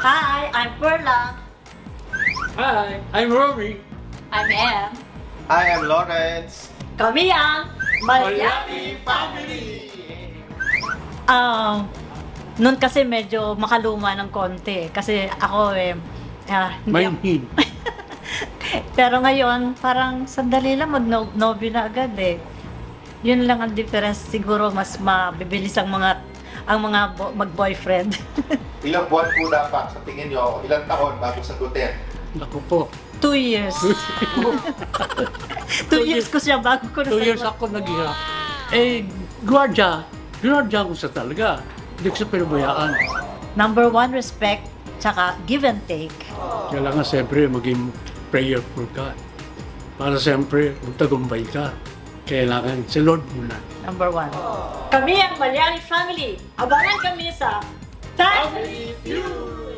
Hi, I'm Perla. Hi, I'm Rory. I'm Em. I am Lawrence. Kami ang Malyami Family! Um, noon kasi medyo makaluma ng konti. Kasi ako eh, ah, hindi ako-. Pero ngayon, parang sandali lang mag-nobby na agad eh. Yun lang ang difference. Siguro mas mabibilis ang mga ang mga bo- mag-boyfriend. Ilang buwan po dapat sa tingin nyo, ilang taon bago sagutin? Naku po. Two years. Two years ko siya bago ko Two years nasagot. ako naghirap. Eh, guardia. Guardia ko sa talaga. Hindi ko siya pinabayaan. Number one, respect. Tsaka give and take. Kailangan siyempre maging prayerful ka. Para siyempre magtagumpay ka. Kailangan si Lord muna. Number one. Kami ang Malyari Family. Abangan kami sa Family Feud!